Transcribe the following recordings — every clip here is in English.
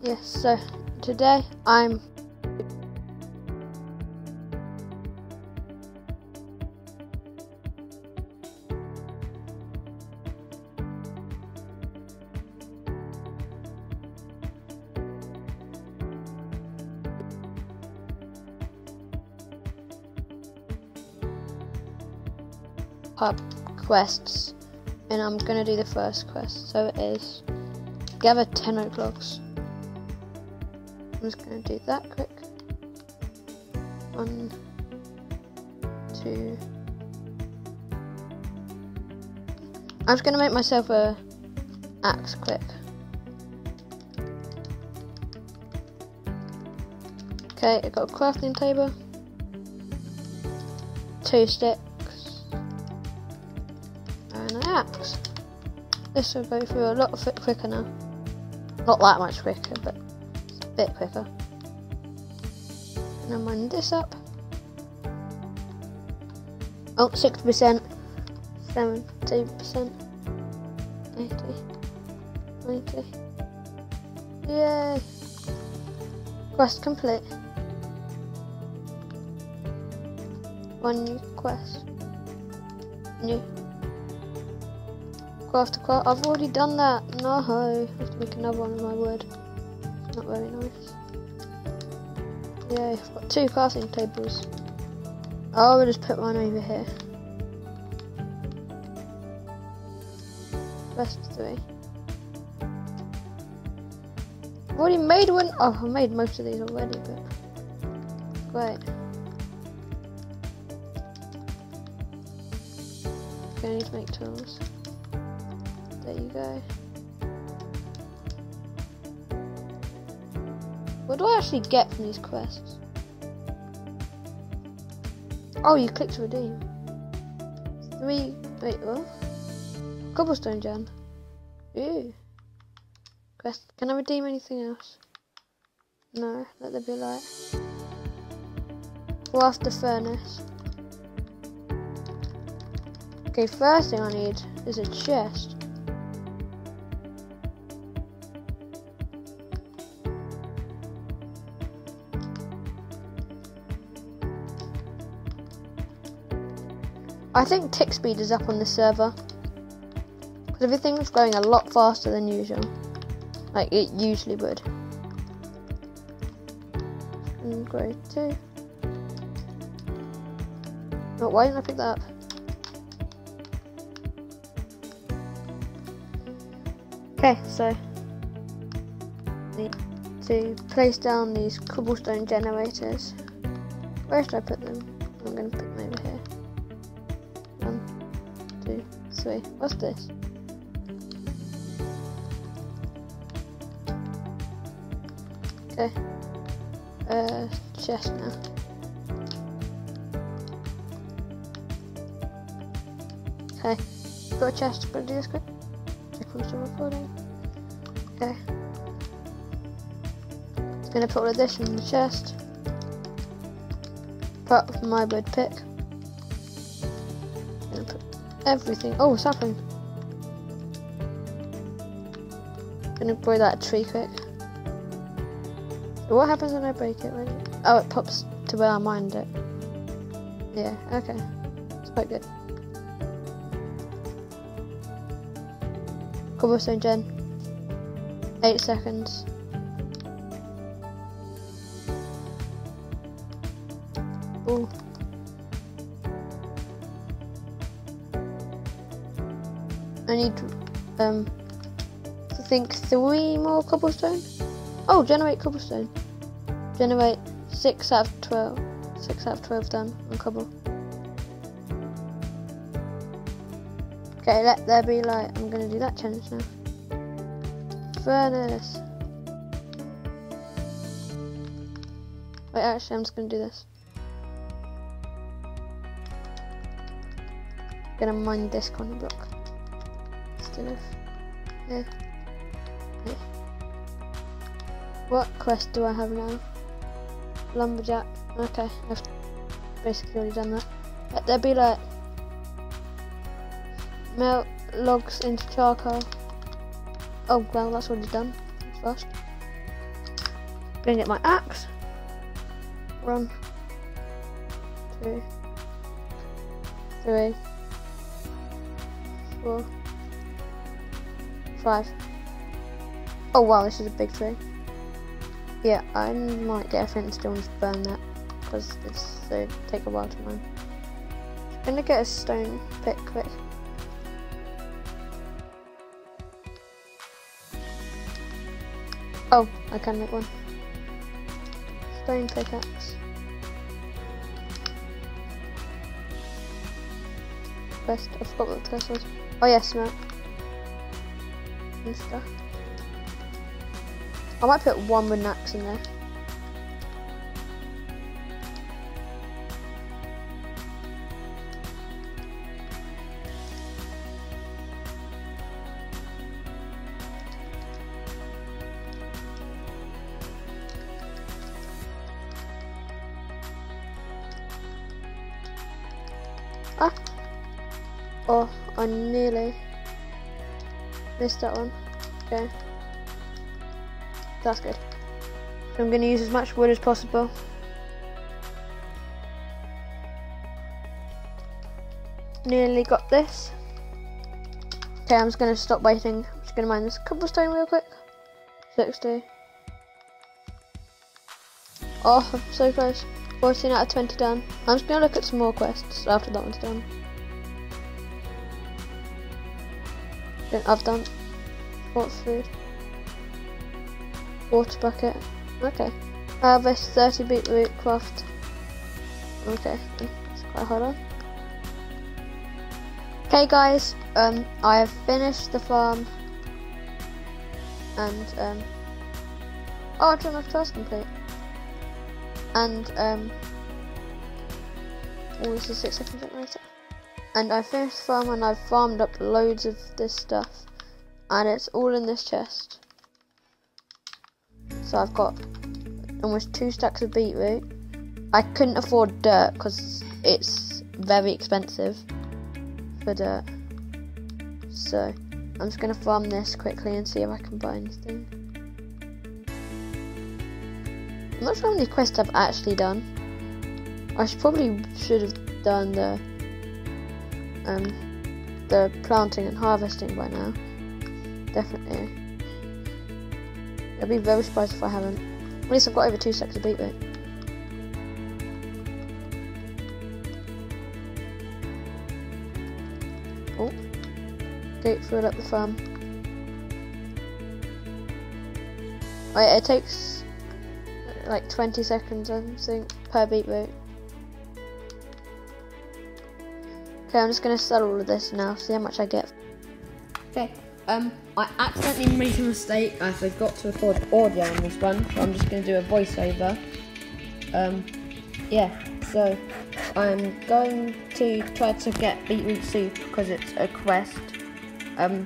Yes, so today I'm pub quests and I'm gonna do the first quest. So it is gather 10 o'clocks. I'm just gonna do that quick. One, two. I'm just gonna make myself a axe quick. Okay, I've got a crafting table, two sticks, and an axe. This will go through a lot quicker now. Not that much quicker, but bit quicker. And wind this up. Oh, 60%, 70%, 80, 90. Yay! Quest complete. One new quest. New. Craft a craft. I've already done that. No, I have to make another one of my wood. Not very nice. Yeah, I've got two crafting tables. Oh, I'll just put one over here. Best three. I've already made one. Oh, I made most of these already, but great. I need to make tools. There you go. What do I actually get from these quests? Oh, you click to redeem. Three. Wait, what? Cobblestone gen. Ooh. Quest. Can I redeem anything else? No. Let there be light. Craft the furnace. Okay, first thing I need is a chest. I think tick speed is up on this server. Because everything's going a lot faster than usual. Like it usually would. And grade 2. Oh, why didn't I pick that up? Okay, so need to place down these cobblestone generators. Where should I put What's this? Okay. Uh, chest now. Okay. Got a chest. Gotta do this quick. Check I'm still recording. Okay. Gonna put all of this in the chest. Of my wood pick. Everything. Oh, what's sapling. Gonna grow that tree quick. What happens when I break it? When oh, it pops to where I mined it. Yeah. Okay. It's quite good. Cobblestone gen. Eight seconds. Ooh. Um I think three more cobblestone. Oh, generate cobblestone. Generate six out of twelve. Six out of twelve done on cobble. Okay, let there be light. I'm gonna do that challenge now. Furnace. Wait, actually, I'm just gonna do this. Gonna mine this corner block here. Eh. Eh. here. What quest do I have now? Lumberjack. Okay, I've basically already done that. Let there be like Melt logs into charcoal. Oh well, that's already done. That's Fast. Gonna get my axe. run two, three, four, five. Oh wow, this is a big tree. Yeah, I might get a flint steel and burn that because it's they take a while to mine. I'm gonna get a stone pick quick. Oh, I can make one. Stone pickaxe. Quest. I forgot what the quest was. Oh yeah, smoke. And stuff. I might put one axe in there. Ah! Oh, I nearly missed that one. Okay. That's good. So I'm going to use as much wood as possible. Nearly got this. Okay, I'm just going to stop waiting. I'm just going to mine this cobblestone real quick. 60. Oh, I'm so close. 14 out of 20 done. I'm just going to look at some more quests after that one's done. I've done. What food? Water bucket. Okay. Harvest 30 beetroot craft. Okay, it's quite hard on. Okay guys, um, I have finished the farm. And, um, oh, I don't have task complete. And, um, oh, this is 6 second generator. And I finished farm and I've farmed up loads of this stuff. And it's all in this chest. So I've got almost two stacks of beetroot. I couldn't afford dirt because it's very expensive for dirt. So I'm just going to farm this quickly and see if I can buy anything. I'm not sure how many quests I've actually done. I should probably should have done the um, the planting and harvesting by now. Definitely. I'd be very surprised if I haven't. At least I've got over two stacks of beetroot. Oh. Gate filled up the farm. Yeah, it takes like 20 seconds, I think, per beetroot. Okay, I'm just to sell all of this now, see how much I get. Okay, um, I accidentally made a mistake. I forgot to record audio on this one, so I'm just to do a voiceover. Um, yeah, so I'm going to try to get beetroot soup because it's a quest. Um,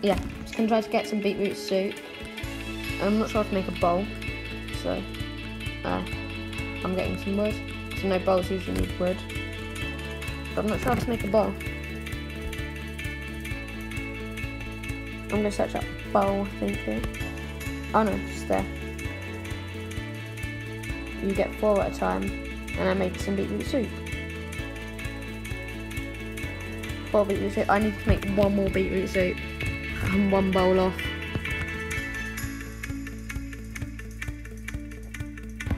yeah, just to try to get some beetroot soup. I'm not sure how to make a bowl, so uh, I'm getting some wood. So no bowls usually need wood. But I'm not sure how to make a bowl. I'm gonna search up bowl, I think. Oh no, it's there. You get four at a time, and I made some beetroot soup. Four beetroot soup. I need to make one more beetroot soup and one bowl off.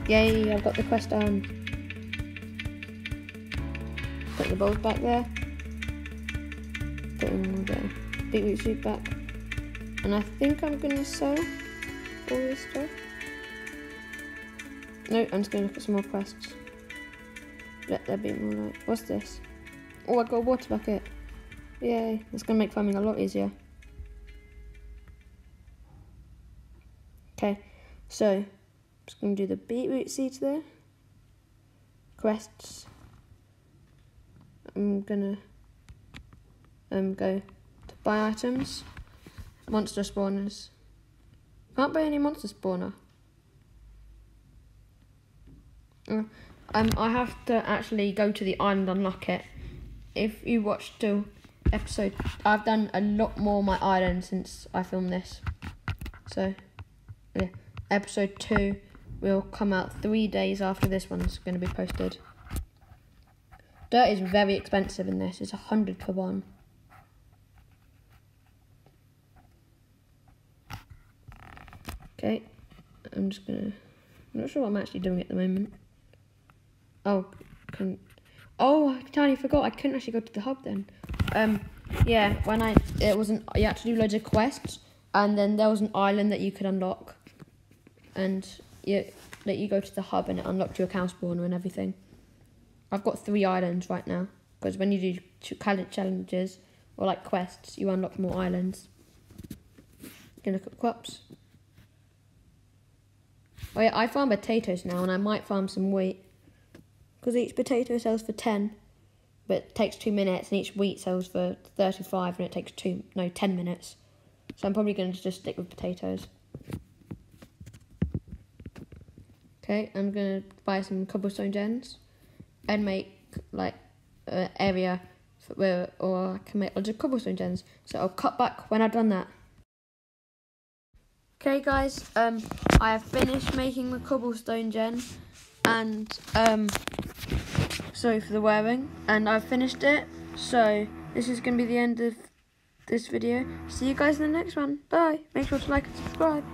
Yay, I've got the quest done. The bowls back there. Put soup back. And I think I'm gonna sell all this stuff. No, I'm just gonna look at some more quests. Let there be more light. What's this? Oh, I got a water bucket. Yay, that's gonna make farming a lot easier. Okay, so I'm just gonna do the beetroot seeds there. Quests. I'm gonna um go to buy items. Monster spawners. Can't buy any monster spawner. Uh, um, I have to actually go to the island unlock it. If you watched the episode, I've done a lot more my island since I filmed this. So, yeah, episode two, will come out three days after this one's going to be posted. Dirt is very expensive in this. It's a hundred per one. Okay, I'm just gonna. I'm not sure what I'm actually doing at the moment. Oh, can. Oh, I totally forgot. I couldn't actually go to the hub then. Um, yeah, when I it wasn't. You had to do loads of quests, and then there was an island that you could unlock, and you let you go to the hub and it unlocked your cow spawner and everything. I've got three islands right now because when you do challenges or like quests, you unlock more islands. You can look at crops. Oh yeah, I farm potatoes now and I might farm some wheat. Because each potato sells for 10. But it takes 2 minutes and each wheat sells for 35 and it takes 2, no, 10 minutes. So I'm probably going to just stick with potatoes. Okay, I'm going to buy some cobblestone gens and make like an area where, or I can make lots of cobblestone gens. So I'll cut back when I've done that. Okay guys, um, I have finished making the cobblestone gen and um, sorry for the wearing and I've finished it so this is going to be the end of this video. See you guys in the next one. Bye. Make sure to like and subscribe.